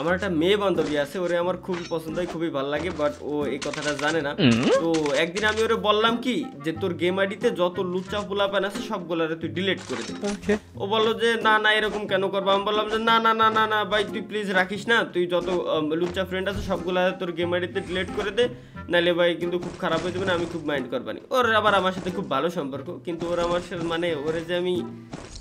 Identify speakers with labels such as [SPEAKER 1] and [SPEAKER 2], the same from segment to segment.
[SPEAKER 1] আমার একটা মেয়ে বান্ধবী আছে ওরে আমার খুবই পছন্দ হয় খুবই ভালো লাগে বাট ও এই কথাটা জানে না। তো একদিন আমি ওরে বললাম কি যে তোর গেম আইডিতে যত লুচ্চা পোলাপান আছে সবগুলারে তুই ডিলিট করে দে। ও বলল যে না না এরকম কেন করব? আমি বললাম যে না না না না না ভাই তুই প্লিজ রাখিস না তুই যত লুচা ফ্রেন্ড আছে সবগুলা তোর গেম আইডিতে ডিলিট করে দে নাহলে ভাই কিন্তু খুব খারাপ হয়ে যাবে না আমি খুব মাইন্ড করবানি। ওর আবার আমার সাথে খুব ভালো সম্পর্ক কিন্তু ওর আমার সাথে মানে ওরে যে আমি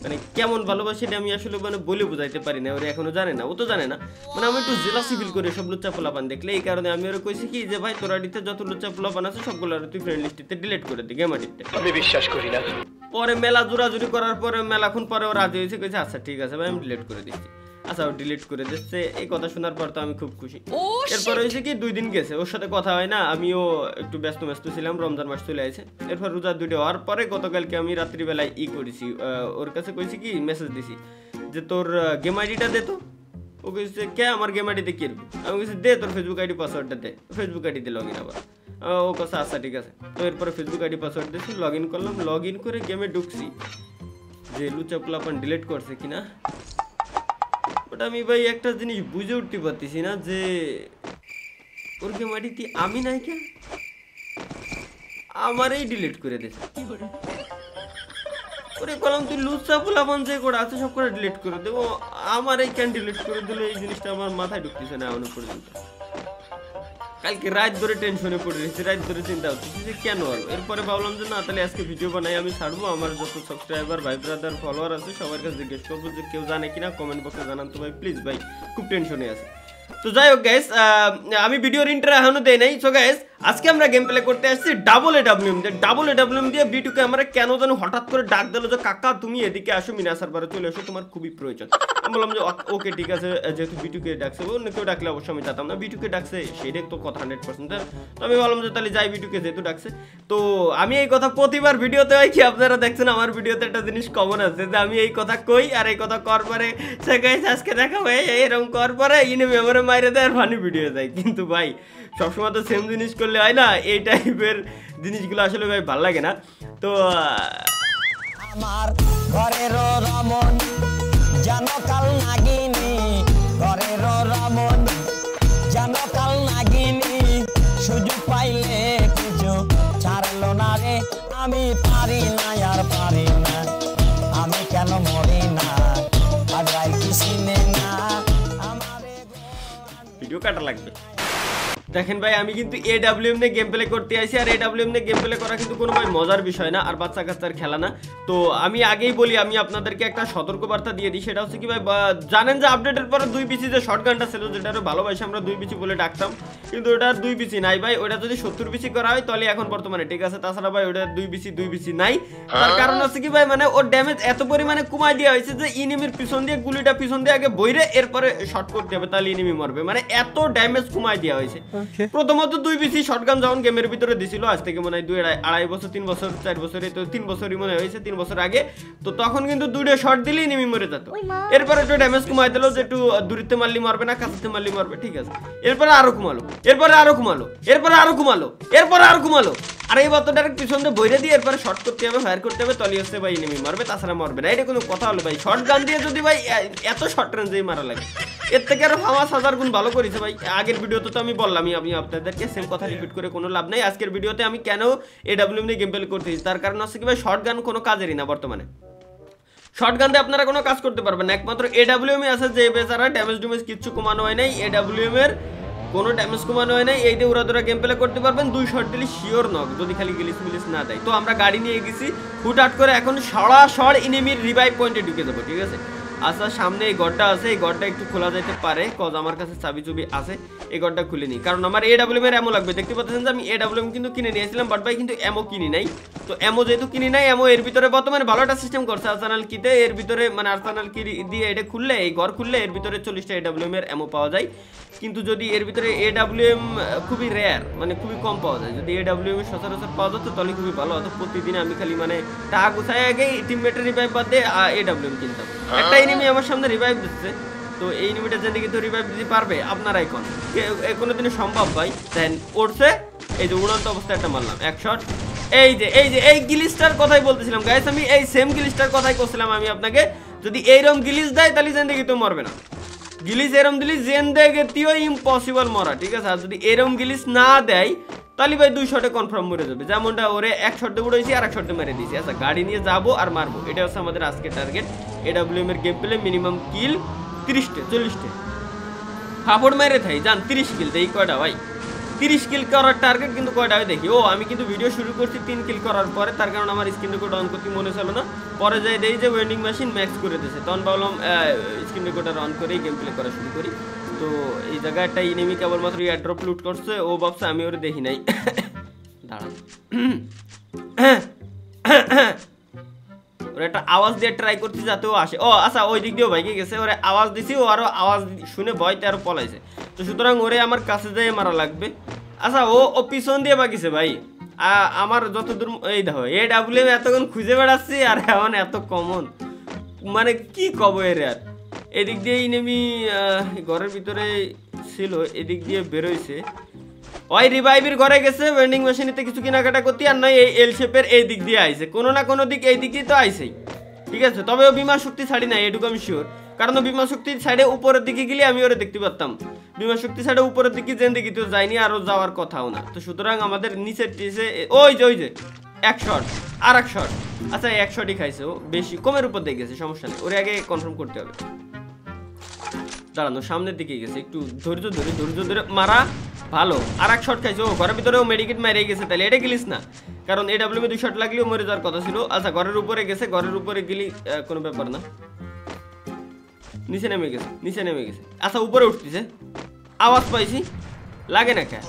[SPEAKER 1] মানে কেমন ভালোবাসি এটা আমি আসলে মানে বলে বোঝাইতে পারি না ওরে এখনও জানে না ও তো জানে না। মানে আমি একটু জেলাসি ফিল করি সব লুচ্চা পোলাপান দেখলে এই কারণে আমি ওরা কইছি কি যে ভাই তোর আইডিতে যত লুচ্চা পোলাপান আছে সবগুলো তুই ফ্রেন্ড লিস্টিতে ডিলিট করে দি গেম আইডিতে
[SPEAKER 2] আমি বিশ্বাস করি না।
[SPEAKER 1] পরে মেলা জোরাজুরি করার পরে মেলাক্ষণ পরে ও রাজি হয়েছে কইছে আচ্ছা ঠিক আছে ভাই আমি ডিলিট করে দিচ্ছি। আচ্ছা ও ডিলিট করে দিচ্ছে। এই কথা শোনার পর তো আমি খুব খুশি। এরপর হয়েছে কি দুই দিন গেছে। ওর সাথে কথা হয় না আমিও একটু ব্যস্ত ব্যস্ত ছিলাম রমজান মাস চলে আসে এরপর রোজা দুটো হওয়ার পরে গতকালকে আমি রাত্রিবেলায় ই করেছি। ওর কাছে কইছি কি মেসেজ দিছি যে তোর গেম আইডিটা দে তো। ও কইছে কে? আমার গেম আইডিতে কি আমি কইছি দে তোর ফেসবুক আইডি পাসওয়ার্ডটা দে। ফেসবুক আইডিতে লগ ইন আবার। ও কথা আচ্ছা ঠিক আছে। তো এরপরে ফেসবুক আইডি পাসওয়ার্ড দিয়েছি লগ ইন করলাম। লগ ইন করে গেমে ঢুকছি। যে লুচা পোলাপান ডিলিট করছে কিনা। ওটা আমি ভাই একটা জিনিস বুঝে উঠতে পারতেছি না যে ওর মাটিতে আমি নাই কে? আমারই ডিলিট করে দিছে ওরে কলম, তুই লুচা পোলাপান যে করে আছে সব করে ডিলিট করে দেবো আমার এই ক্যান ডিলিট করে দিলে, এই জিনিসটা আমার মাথায় ঢুকতেছে না এখনও পর্যন্ত। কালকে রাত ধরে টেনশনে পড়ে রয়েছে, রাত ধরে চিন্তা হচ্ছে যে কেন হলো এরপরে ভাবলাম যে না, তাহলে আজকে ভিডিও বানাই, আমি ছাড়বো। আমার যত সাবস্ক্রাইবার ভাই ব্রাদার ফলোয়ার আছে, সবার কাছে জিজ্ঞেস করব যে কেউ জানে কিনা কমেন্ট বক্সে জানান তো ভাই প্লিজ ভাই, খুব টেনশনে আছে। তো যাই হোক গ্যাস আমি ভিডিওর ইন্টার এখনও দেই নাই। সো গাইস আজকে আমরা গেম প্লে করতে আসছি ডাবল এ ডাব্লিউএম দিয়ে। ডাবল এ ডাব্লিউএম দিয়ে বিটুকে আমরা কেন যেন হঠাৎ করে ডাক দিল যে, কাকা, তুমি এদিকে আসো মিনাসার বারে চলে এসো, তোমার খুবই প্রয়োজন। আমি বললাম যে ওকে ঠিক আছে যেহেতু বিটুকে ডাকছে অন্য কেউ ডাকলে অবশ্যই আমি যেতাম না। বিটুকে ডাকছে সেটাই তো কথা হান্ড্রেড পার্সেন্ট তো আমি বললাম যে, তাহলে যাই বিটুকে যেহেতু ডাকছে। তো আমি এই কথা প্রতিবার ভিডিওতে হয় কি, আপনারা দেখছেন আমার ভিডিওতে একটা জিনিস কমন আছে, যে আমি এই কথা কই আর এই কথা কর পরে সে গাইস আজকে দেখা ভাই এরকম কর পরে, ইনি মেমোরে মাইরে দেয় আর ফানি ভিডিও দেয়। কিন্তু ভাই, সবসময় তো সেম জিনিস করলে হয় না? এই টাইপের জিনিসগুলো আসলে ভাই ভালো লাগে না। তো
[SPEAKER 3] আমার ঘরের রমন যেন কাল নাগিনী। ঘরের রমন যেন কাল নাগিনী। সুযোগ পাইলে কিছু ছাড়লো না রে। আমি পারি না আর পারি না। আমি কেন মরি না? আর না
[SPEAKER 1] ভিডিও কাটা লাগবে। দেখেন ভাই, আমি কিন্তু এ নিয়ে গেম প্লে করতে আসি আর এ নিয়ে গেম প্লে করা কিন্তু কোনো ভাই মজার বিষয় না, আর বাচ্চা কাচ্চার খেলা না। তো আমি আগেই বলি আমি আপনাদেরকে একটা সতর্কবার্তা দিয়ে দিই সেটা হচ্ছে কি ভাই জানেন যে আপডেটের পরে দুই পিসি যে শর্ট গানটা ছিল যেটা ভালোবাসে আমরা দুই পিসি বলে ডাকতাম কিন্তু ওটা দুই পিসি নাই ভাই ওটা যদি সত্তর পিসি করা হয় তাহলে এখন বর্তমানে ঠিক আছে তাছাড়া ভাই ওটা দুই পিসি দুই পিসি নাই। তার কারণ হচ্ছে কি ভাই মানে ওর ড্যামেজ এত পরিমাণে কমাই দেওয়া হয়েছে যে ইনিমির পিছন দিয়ে গুলিটা পিছন দিয়ে আগে বইরে এরপরে শর্ট করতে হবে তাহলে ইনিমি মরবে। মানে এত ড্যামেজ কমাই দেওয়া হয়েছে। প্রথমত দুই পিসি শটগান যখন গেমের ভিতরে দিছিল আজ থেকে মনে হয় দুই আড়াই আড়াই বছর তিন বছর চার বছরে তো তিন বছরই মনে হয়েছে তিন বছর আগে তো তখন কিন্তু দুইটা শট দিলেই নিমি মরে যেত। এরপরে একটু ড্যামেজ কমাই দিল যে একটু দূরিতে মারলি মারবে না কাছাতে মারলি মারবে ঠিক আছে। এরপরে আরও কমালো এরপরে আরও কমালো এরপরে আরও কমালো এরপরে আরও কমালো। আর এই ডাইরেক্ট পিছন দিয়ে বইরে দিয়ে এরপরে শর্ট করতে হবে ফায়ার করতে হবে তলি হচ্ছে ভাই নেমে মারবে তাছাড়া মরবে না। এটা কোনো কথা হলো ভাই। শর্ট গান দিয়ে যদি ভাই এত শর্ট রেঞ্জেই মারা লাগে। এর থেকে আরও ফামাস হাজার গুণ ভালো করেছে ভাই। আগের ভিডিওতে তো আমি বললামই আমি আপনাদেরকে সেম কথা রিপিট করে কোনো লাভ নাই। আজকের ভিডিওতে আমি কেন এডাব্লিউ নিয়ে গেম প্লে করতেছি তার কারণ হচ্ছে কি ভাই শর্ট গান কোনো কাজেরই না বর্তমানে। শর্টগানতে আপনারা কোনো কাজ করতে পারবেন না। একমাত্র এডাব্লিউএম আছে যে বেচারা ড্যামেজ ডুমেজ কিচ্ছু কমানো হয় নাই। এডাব্লিউএম এর কোনো ড্যামেজ কমানো হয় নাই। এই দিয়ে উড়া দুরা গেম প্লে করতে পারবেন। দুই শর্ট দিলে শিওর নক যদি খালি গিলিস মিলিস না দেয়। তো আমরা গাড়ি নিয়ে গেছি, হুটহাট করে এখন সরাসর ইনিমির রিভাইভ পয়েন্টে ঢুকে যাব, ঠিক আছে? আচ্ছা সামনে এই ঘরটা আছে, এই ঘরটা একটু খোলা যাইতে পারে। কজ আমার কাছে চাবি চুবি আছে, এই ঘরটা খুলে নি। কারণ আমার এডাব্লিউএম এর এমো লাগবে। দেখতে পাচ্ছেন যে আমি এডাব্লিউএম কিন্তু কিনে নিয়েছিলাম বাট ভাই কিন্তু এমো কিনি নাই। তো এমো যেহেতু কিনি নাই এমো এর ভিতরে বর্তমানে ভালো একটা সিস্টেম করছে আর্সানাল কিতে এর ভিতরে মানে আর্সানাল কি দিয়ে এটা খুললে, এই ঘর খুললে এর ভিতরে চল্লিশটা এ এডাব্লিউএম এর এমো পাওয়া যায়। কিন্তু যদি এর ভিতরে এডাব্লিউএম খুবই রেয়ার মানে খুবই কম পাওয়া যায়। যদি এডাব্লিউএম এর সচরাচর পাওয়া যেত, তাহলে খুবই ভালো হতো। প্রতিদিন আমি খালি মানে টাকা গুছায় আগে টিমমেটের রিভাইভ বাদ দিয়ে এডাব্লিউএম কিনতাম। একটা এনিমি আমার সামনে রিভাইভ দিচ্ছে, তো এই এনিমিটা জিন্দিগি তো রিভাইভ দিতে পারবে আপনারাই কোন কোনোদিনও সম্ভব ভাই দেন উঠছে এই যে উড়ন্ত অবস্থায় একটা মারলাম, এক শট এই যে এই যে, এই গিলিস্টার কথাই বলতেছিলাম গাইস আমি এই সেম গিলিস্টার কথাই করছিলাম আমি আপনাকে। যদি এইরকম গিলিস দেয়, তাহলে জিন্দিগি তো মরবে না। গিলিস এরম দিলি জেন দেয় গেতিও ইম্পসিবল মরা, ঠিক আছে? আর যদি এরম গিলিস না দেয়, তাহলে ভাই দুই শটে কনফার্ম মরে যাবে। যেমনটা ওরে এক শটে উড়েছি আর এক শটে মেরে দিয়েছি। আচ্ছা গাড়ি নিয়ে যাব আর মারবো। এটা হচ্ছে আমাদের আজকের টার্গেট এডাব্লিউএম এর গেম প্লে মিনিমাম কিল তিরিশটে, চল্লিশটে। ফাপড় মেরে থাই, জান, তিরিশ কিল দেই কয়টা ভাই? তিরিশ কিল করার টার্গেট কিন্তু কয়টা হয় দেখি? ও, আমি কিন্তু ভিডিও শুরু করছি তিন কিল করার পরে, তার কারণে আমার স্ক্রিন রেকর্ড অন করতে মনে ছিল না। পরে যাই দেই যে ওয়েন্ডিং মেশিন ম্যাক্স করে দিয়েছে। তখন ভাবলাম স্ক্রিন রেকর্ডার অন করেই গেম প্লে করা শুরু করি। তো এই জায়গায় একটা ইনেমি কেবলমাত্র এয়ারড্রপ লুট করছে। ও ভাবছে, আমি ওরে দেখি নাই। দাঁড়ান। ওরা একটা আওয়াজ দিয়ে ট্রাই করতে যাতে ও আসে। ও আচ্ছা ওই দিক দিয়েও ভাইকে গেছে। ওরে আওয়াজ দিছি, ও আরও আওয়াজ শুনে ভয়তে আরও পলাইছে। তো সুতরাং ওরে আমার কাছে যেয়ে মারা লাগবে। আচ্ছা ও ও পিছন দিয়ে বাকিছে ভাই। আমার যতদূর এই দেখো এ ডাব্লিউ এতক্ষণ খুঁজে বেড়াচ্ছি আর এখন এত কমন মানে কি কব এর আর? এদিক দিয়ে নেমি ঘরের ভিতরে ছিল, এদিক দিয়ে বেরোইছে। ওই রিভাইভের ঘরে গেছে ওয়েন্ডিং মেশিনেতে কিছু কেনাকাটা করতে, আর নয়, এই এল শেপের এই দিক দিয়ে আইছে। কোনো না কোনো দিক এই দিক দিয়ে তো আইছেই। ঠিক আছে? তবে ও বিমা শক্তি ছাড়ি নাই, এটুকু আমি শিওর কারণ বিমা শক্তির সাইডে উপরের দিকে গেলে আমি ওরে দেখতে পারতাম। বিমা শক্তি সাইডে উপরের দিকে যেন দিকে তো যায়নি আরও যাওয়ার কথাও না। তো সুতরাং আমাদের নিচের টিসে ওই যে ওই যে, এক শট আর এক শট আচ্ছা এক শটই খাইছে, ও বেশি, কমের উপর দিয়ে গেছে, সমস্যা নেই। ওরে আগে কনফার্ম করতে হবে। দাঁড়ানো, সামনের দিকে গেছে, একটু ধৈর্য ধরে ধৈর্য ধরে মারা। ভালো। আর এক শট খাইছে। ঘরের ভিতরেও মেডিকেট মেরে গেছে তাহলে এটা গেলিস না। কারণ এ ডাব্লিউ দুই শট লাগলেও মরে যাওয়ার কথা ছিল। আচ্ছা ঘরের উপরে গেছে, ঘরের উপরে গেলি কোনো ব্যাপার না। নিচে নেমে গেছে, নিচে নেমে গেছে। আচ্ছা উপরে উঠতেছে। আওয়াজ পাইছি। লাগে না কে?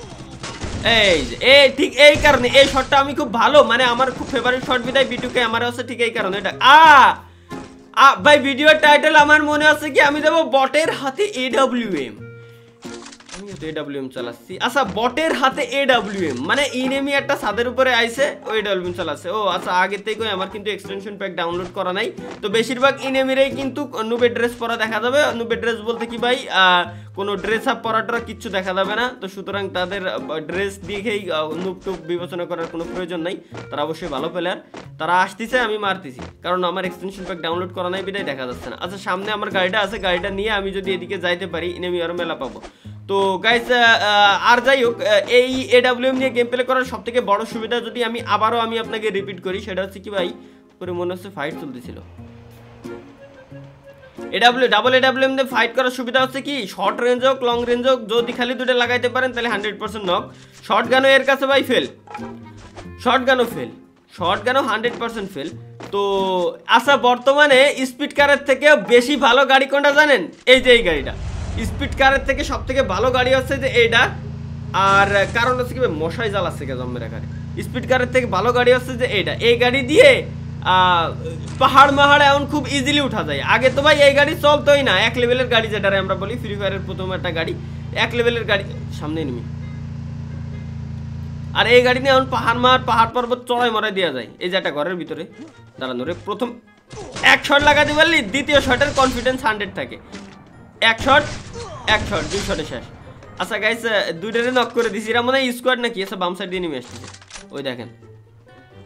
[SPEAKER 1] এই যে, এই ঠিক এই কারণে, এই শটটা আমি খুব ভালো মানে আমার খুব ফেভারিট শট বিদায় বিটুকে আমার হচ্ছে ঠিক এই কারণে। এটা, আ ভাই ভিডিওর টাইটেল আমার মনে আছে কি, আমি দেবো বটের হাতে এডব্লিউএম আচ্ছা মানে আচ্ছা কিচ্ছু দেখা যাবে না। তো সুতরাং তাদের ড্রেস দেখেই টুব বিবেচনা করার কোনো প্রয়োজন নাই। তারা অবশ্যই ভালো প্লেয়ার তারা আসতেছে, আমি মারতেছি। কারণ আমার এক্সটেনশন প্যাক ডাউনলোড করা নাই বিদায় দেখা যাচ্ছে না। আচ্ছা সামনে আমার গাড়িটা আছে। গাড়িটা নিয়ে আমি যদি এদিকে যাইতে পারি ইনেমি আরও মেলা পাবো। তো গাইস আর যাই হোক এই এডাব্লিউএম নিয়ে গেম প্লে করার সব থেকে বড় সুবিধা যদি আমি আবারও আমি আপনাকে রিপিট করি, সেটা হচ্ছে কি ভাই করে মনে হচ্ছে ফাইট চলতেছিল। এডাব্লিউ ডাবল এডাব্লিউএম দিয়ে ফাইট করার সুবিধা হচ্ছে কি শর্ট রেঞ্জ হোক লং রেঞ্জ হোক, যদি খালি দুটো লাগাইতে পারেন, তাহলে হান্ড্রেড পার্সেন্ট নক শর্ট গানও এর কাছে ভাই ফেল শর্ট গানও ফেল শর্ট গানও হান্ড্রেড পার্সেন্ট ফেল তো আচ্ছা বর্তমানে স্পিড কারের থেকে বেশি ভালো গাড়ি কোনটা জানেন? এই যে এই গাড়িটা। স্পিড কারের থেকে সব থেকে ভালো গাড়ি হচ্ছে যে এইটা। আর কারণ হচ্ছে কি মশাই জ্বালাচ্ছে কে জম্মের এখানে স্পিড কারের থেকে ভালো গাড়ি হচ্ছে যে এইটা। এই গাড়ি দিয়ে পাহাড় মাহাড় এমন খুব ইজিলি উঠা যায়। আগে তো ভাই এই গাড়ি চলতোই না। এক লেভেলের গাড়ি যেটারে আমরা বলি ফ্রি ফায়ারের প্রথম একটা গাড়ি। এক লেভেলের গাড়ি সামনে নিমি। আর এই গাড়ি নিয়ে এখন পাহাড় মার পাহাড় পর্বত চড়াই মরাই দেওয়া যায়। এই যে একটা ঘরের ভিতরে। দাঁড়ানো রে প্রথম এক শট লাগাতে পারলি, দ্বিতীয় শটের কনফিডেন্স হান্ড্রেড থাকে। এক শট এক শট, দুই শটে শেষ। আচ্ছা গাইস দুইটারে নক করে দিছি। এরা মনে হয় স্কোয়াড নাকি? আচ্ছা বাম সাইড দিয়ে নেমে আসতেছে। ওই দেখেন।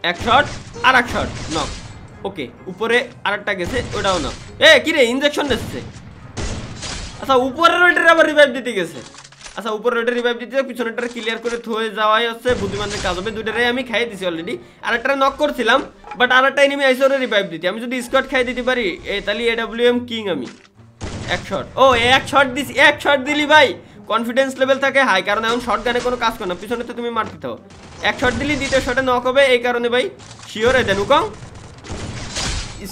[SPEAKER 1] এক শট, আর এক শট নক ওকে উপরে আরেকটা গেছে, ওটাও নক এ, কি রে ইনজেকশন দিচ্ছে? আচ্ছা উপরের ওইটার আবার রিভাইভ দিতে গেছে। আচ্ছা উপরের ওইটা রিভাইভ দিতে পিছনেরটা ক্লিয়ার করে থয়ে যাওয়াই হচ্ছে বুদ্ধিমানের কাজ হবে। দুইটারে আমি খাইয়ে দিছি অলরেডি আর একটা নক করছিলাম বাট আর একটা এনিমি আইসে ওরে রিভাইভ দিতে। আমি যদি স্কোয়াড খাই দিতে পারি, এ, তাহলে এডাব্লিউ এম কিং আমি। এক শট ও এক শট দিছি, এক শট দিলি ভাই। কনফিডেন্স লেভেল থাকে হাই কারণ এখন শর্ট গানে কোনো কাজ করে না। পিছনে তো তুমি মারতে থাও এক শট দিলি, দ্বিতীয় শটে নক হবে, এই কারণে ভাই। Sure then Wukong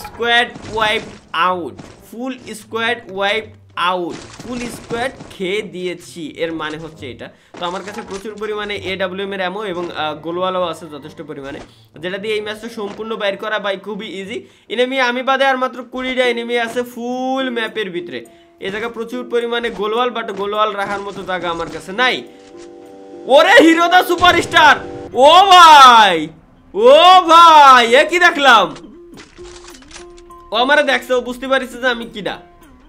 [SPEAKER 1] squad wipe out full squad wipe out full squad খেয়ে দিয়েছি। এর মানে হচ্ছে এটা। তো আমার কাছে প্রচুর পরিমাণে এ ডাব্লিউএম এর অ্যামো এবং গোলওয়ালাও আছে যথেষ্ট পরিমাণে। যেটা দিয়ে এই ম্যাচটা সম্পূর্ণ বাইর করা বাই খুবই ইজি এনিমি আমি বাদে আর মাত্র কুড়িটা এনিমি আছে ফুল ম্যাপের ভিতরে। এ জায়গা প্রচুর পরিমাণে গোলওয়াল বাট গোলওয়াল রাখার মতো জায়গা আমার কাছে নাই। ওরে হিরোদা সুপারস্টার! ও ভাই! ও ভাই! এ কি দেখলাম? ও আমারে দেখছে বুঝতে পারিস যে আমি কিডা।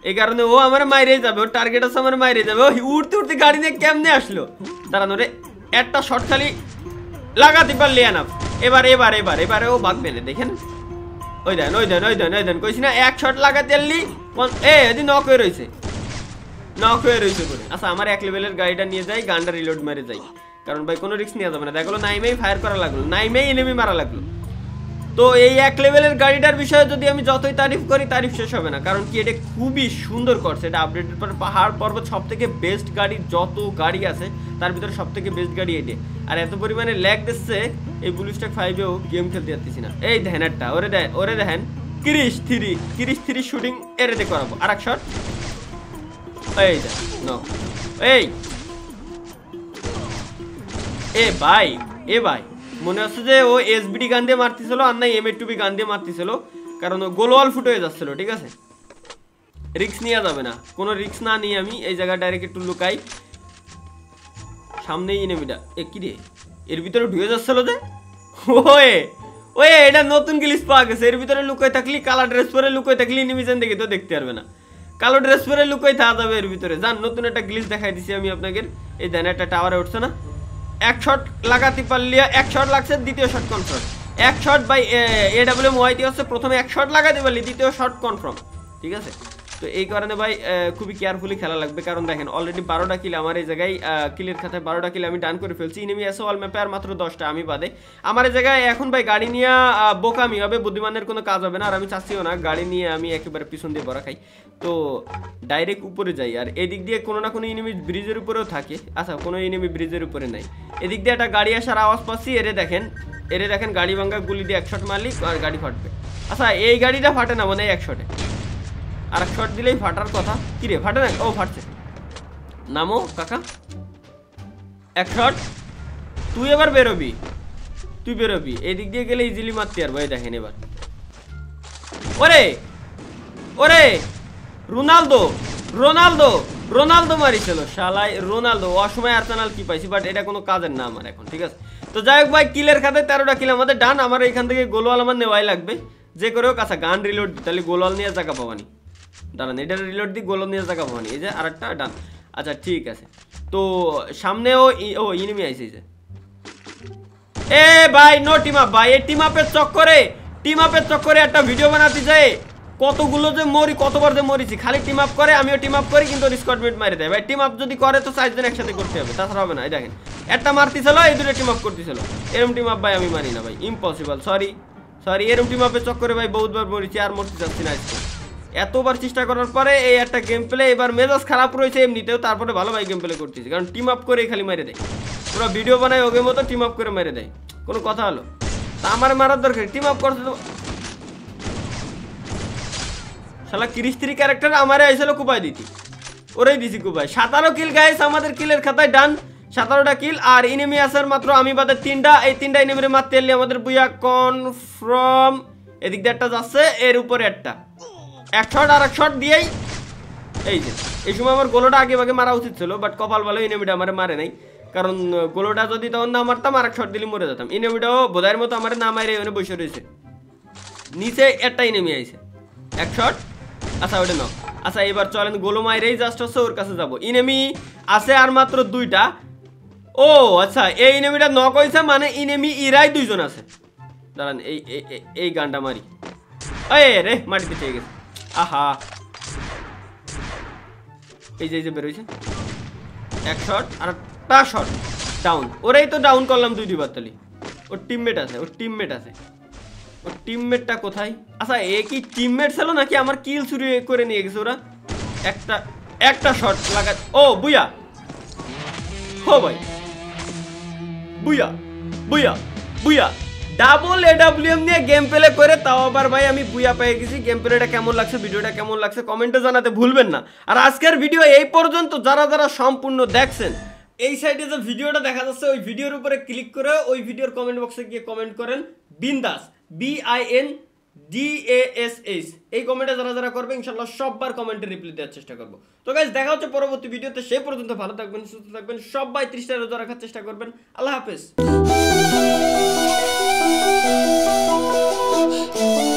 [SPEAKER 1] এই কারণে ও আমার মাইরে যাবে, ওর টার্গেট আছে আমার মাইরে যাবে। ও উঠতে উঠতে গাড়ি নিয়ে কেমনে আসলো? দাঁড়ানো রে, একটা শর্ট খালি লাগাতে পারলি এনাফ এবার এবার এবার, এবারে ও বাঁধবে না দেখেন। ওই দেন ওই দেন ওই দেন ওই দেন, কইছি না, এক শট লাগাতে পারলি এ এদিন নক হয়ে রয়েছে নক হয়ে রয়েছে করে আচ্ছা আমার এক লেভেলের গাড়িটা নিয়ে যাই, গানটা রিলোড মেরে যাই। কারণ ভাই কোনো রিস্ক নেওয়া যাবে না। দেখল, নাইমেই ফায়ার করা লাগল, নাইমেই এনিমি মারা লাগল। তো এই এক লেভেলের গাড়িটার বিষয়ে যদি আমি যতই তারিফ করি, তারিফ শেষ হবে না। কারণ কি, এটা খুবই সুন্দর করছে। এটা আপডেটের পর পাহাড় পর্বত সব থেকে বেস্ট গাড়ি, যত গাড়ি আছে, তার ভিতরে সব থেকে বেস্ট গাড়ি এটি। আর এত পরিমাণে ল্যাগ দিচ্ছে, এই বুলিস্টাক ফাইভেও গেম খেলতে যাচ্ছি না। এই একটা, ওরে দেয় ওরে দেখেন। Krrish three Krrish three shooting এর দিয়ে করাবো। আর এক শট এই নো এই। এ ভাই এ ভাই। মনে হচ্ছে যে ও এসবিডি গান দিয়ে মারতেছিল আর না এম এ টুবি গান দিয়ে মারতেছিল। কারণ ও গোলওয়াল ফুটে হয়ে যাচ্ছিল, ঠিক আছে? রিক্স নেওয়া যাবে না। কোনো রিক্স না নিয়ে আমি এই জায়গায় ডাইরেক্ট একটু লুকাই। সামনেই এনেমিটা এ কি রে? এর ভিতরে ঢুকে যাচ্ছিল যে? ওয়ে ওয়ে, এটা নতুন গিলিস পাওয়া গেছে। এর ভিতরে লুকোয় থাকলি, কালা ড্রেস পরে লুকোয় থাকলি এনিমিশন দেখে তো দেখতে পারবে না। কালো ড্রেস পরে লুকোয় থাকা যাবে এর ভিতরে। যান, নতুন একটা গ্লিস দেখাই দিছি আমি আপনাকে এই দেন, একটা টাওয়ারে উঠছে না? এক শট লাগাতে পারলিয়া এক শট লাগছে দ্বিতীয় শট কনফার্ম এক শট বাই এ ডাব্লিউ হচ্ছে প্রথমে এক শট লাগাতে পারলি দ্বিতীয় শট কনফার্ম ঠিক আছে? তো এই কারণে ভাই খুবই কেয়ারফুলি খেলা লাগবে। কারণ দেখেন অলরেডি বারোটা কিল আমার এই জায়গায় কিলের খাতায় বারোটা কিল আমি ডান করে ফেলছি। ইনিমি এসে অল ম্যাপে আর মাত্র দশটা আমি বাদে। আমার এই জায়গায় এখন ভাই গাড়ি নিয়ে বোকামি হবে, বুদ্ধিমানের কোনো কাজ হবে না। আর আমি চাচ্ছিও না, গাড়ি নিয়ে আমি একেবারে পিছন দিয়ে বড়া খাই। তো ডাইরেক্ট উপরে যাই। আর এদিক দিয়ে কোনো না কোনো ইনিমি ব্রিজের উপরেও থাকে। আচ্ছা কোনো ইনিমি ব্রিজের উপরে নাই। এদিক দিয়ে একটা গাড়ি আসার আওয়াজ পাচ্ছি। এরে দেখেন এরে দেখেন, গাড়ি ভাঙ্গা গুলি দিয়ে একশট মারলি, আর গাড়ি ফাটবে। আচ্ছা এই গাড়িটা ফাটে না মানে একশটে। আর এক শট দিলেই ফাটার কথা। কি রে ফাটে না ও ফাটছে। নামো, কাকা। এক শট তুই এবার বেরোবি। তুই বেরোবি। এদিক দিয়ে গেলে ইজিলি মারতে আর ভাই দেখেন এবার। ওরে! ওরে! রোনালদো! রোনালদো! রোনালদো মারিছিল। শালাই, রোনালদো। অসময় আর্সেনাল কি পাইছি বাট এটা কোনো কাজের না আমার এখন, ঠিক আছে? তো যাই হোক ভাই, কিলের খাতে তেরোটা কিল আমাদের ডান আমার এখান থেকে গোলওয়াল আমার নেওয়াই লাগবে। যে করে হোক আচ্ছা গান রিলোড তাহলে গোলওয়াল নিয়ে জায়গা পাবানি দাঁড়ান এটা রিলোড দিই গোলওয়াল নিয়ে জায়গা পাবানি এই যে আরেকটা, ডান। আচ্ছা ঠিক আছে। তো সামনেও ও ইনিমি এই যে। এ ভাই নো টিম আপ ভাই। এই টিম আপের চক্করে টিম আপের চক্করে একটা ভিডিও বানাতে যায় কতগুলো যে মরি, কতবার যে মরিছি। খালি টিম আপ করে, আমিও টিম আপ করি, কিন্তু স্কটমেট মারি দেয়। ভাই টিম আপ যদি করে, তো চারজন একসাথে করতে হবে। তাছাড়া হবে না, এই দেখেন। একটা মারতেছিল, এই দুটো টিম আপ করতেছিল। এরম টিম আপ ভাই, আমি মানি না, ভাই। ইম্পসিবল সরি সরি এরম টিম আপের চক্করে ভাই, বহুতবার মরিছি, আর মরতে চাচ্ছি না আজকে। এতবার চেষ্টা করার পরে এই একটা গেম প্লে এবার মেজাজ খারাপ রয়েছে এমনিতেও, তারপরে ভালো ভাই গেম প্লে করতেছি। কারণ টিম আপ করে খালি মেরে দেয়। পুরো ভিডিও বানায় ওকে মতো টিম আপ করে মেরে দেয়। কোনো কথা হলো? তা আমার মারার দরকার টিম আপ করতে তো শালা কিরিস্ত্রি ক্যারেক্টার আমারে আইসলো কুপায় দিতি। ওরাই দিছি কুপায়। সাতারো কিল গাইস আমাদের কিলের খাতায় ডান সাতারোটা কিল আর ইনিমি আসার মাত্র আমি বাদে তিনটা। এই তিনটা ইনিমির মারতে আমাদের বুয়া কনফার্ম এদিক দিয়ে একটা যাচ্ছে, এর উপরে একটা। এক শট আর এক শট দিয়েই এই যে, এই সময় আমার গোলোটা আগে ভাগে মারা উচিত ছিল বাট কপাল ভালো ইনেমিটা আমার মারে নাই। কারণ গোলোটা যদি তখন না মারতাম আর এক শট দিলে মরে যেতাম। ইনেমিটাও বোধায়ের মতো আমার না মারে ওখানে বসে রয়েছে। নিচে একটাই নেমে আইছে। এক শট। আচ্ছা ওটা নাও। আচ্ছা এবার চলেন গোলো মাইরেই জাস্ট হচ্ছে ওর কাছে যাব। ইনেমি আছে আর মাত্র দুইটা। ও আচ্ছা এই ইনেমিটা নক হয়েছে মানে ইনেমি ইরাই দুইজন আছে। দাঁড়ান, এই, এই- গানটা মারি। এই রে, মাটিতে চেয়ে গেছে। আহা। এই যে এই যে বেরোইছে এক শট আর একটা শট ডাউন ওরাই তো ডাউন করলাম দুই দুইবার তালি ওর টিমমেট আছে, ওর টিমমেট আছে। ওর টিমমেটটা কোথায়? আচ্ছা এ কি টিমমেট ছিল নাকি আমার কিল চুরি করে নিয়ে গেছে ওরা? একটা একটা শট লাগা ও বুয়া হো ভাই। বুয়া বুয়া বুয়া ডাবল এডাব্লিউএম নিয়ে গেম প্লে করে, তাও আবার ভাই আমি বুয়া পেয়ে গেছি। গেম প্লেটা কেমন লাগছে ভিডিওটা কেমন লাগছে কমেন্টে জানাতে ভুলবেন না। আর আজকের ভিডিও এই পর্যন্ত, যারা যারা সম্পূর্ণ দেখছেন, এই সাইডে যে ভিডিওটা দেখা যাচ্ছে, ওই ভিডিওর উপরে ক্লিক করে ওই ভিডিওর কমেন্ট বক্সে গিয়ে কমেন্ট করেন। Bindash B I N D A S H এই কমেন্টে যারা যারা করবে ইনশাল্লাহ সববার কমেন্টে রিপ্লাই দেওয়ার চেষ্টা করব। তো গাইজ দেখা হচ্ছে পরবর্তী ভিডিওতে সেই পর্যন্ত ভালো থাকবেন, সুস্থ থাকবেন, সবাই ত্রিশটা রোজা রাখার চেষ্টা করবেন। আল্লাহ হাফেজ। Thank you.